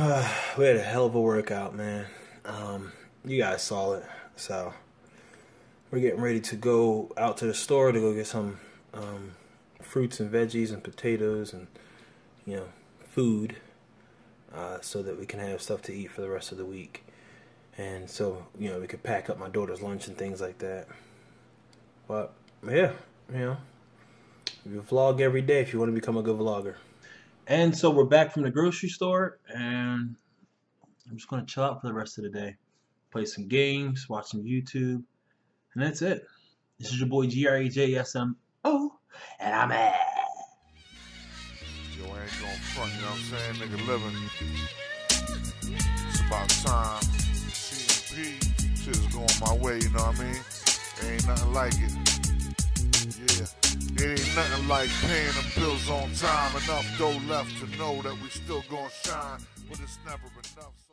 we had a hell of a workout, man. Um, you guys saw it, so we're getting ready to go out to the store to go get some um, fruits and veggies and potatoes and you know food, uh, so that we can have stuff to eat for the rest of the week. And so you know we could pack up my daughter's lunch and things like that. But yeah, you know, you vlog every day if you want to become a good vlogger. And so we're back from the grocery store, and I'm just going to chill out for the rest of the day. Play some games, watch some YouTube, and that's it. This is your boy G-R-A-J-S-M-O, and I'm at. Yo, I ain't going front, you know what I'm saying? Nigga living. It's about time. CMP, shit is going my way, you know what I mean? Ain't nothing like it. Yeah. Nothing like paying the bills on time. Enough dough left to know that we still gonna shine, but it's never enough.